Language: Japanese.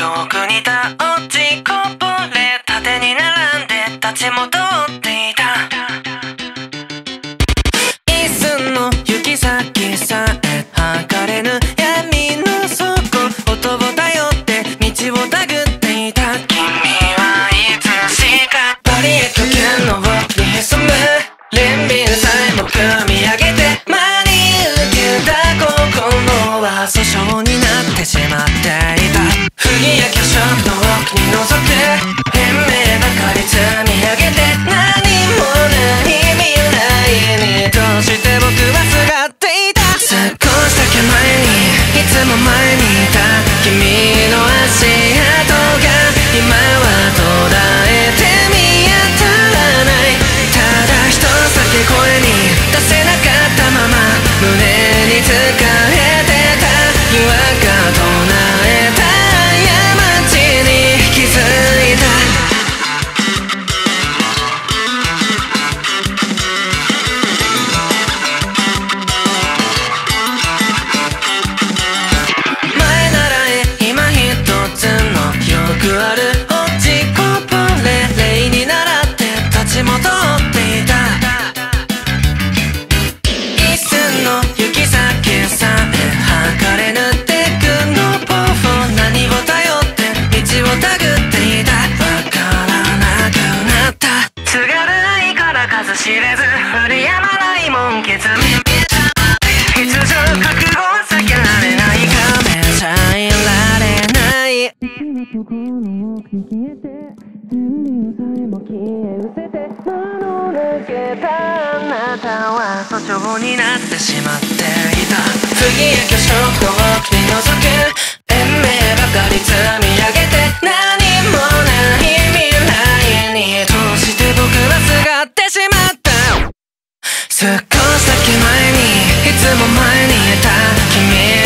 よく似た落ちこぼれ縦に並んで立ち戻っていた。一寸の行き先さえ測れぬ闇の底音を頼って道をたぐっていた。君はいつしかバリエット圏の奥に潜む連便さえも組み上げて真に受けた心は訴訟になってしまって。いた不義や巨匠の奥に覗く変名ばかり積み上げて何もない未来にどうして僕はすがっていた。少しだけ前にいつも前にいた。君知れず振りやまないもん削り必要覚悟は避けられないか。めちゃいられない。ところの奥に消えて天竜さえも消え失せて間の抜けたあなたは訴訟になってしまっていた。不義や巨匠の奥に覗く少しだけ前にいつも前にいた君。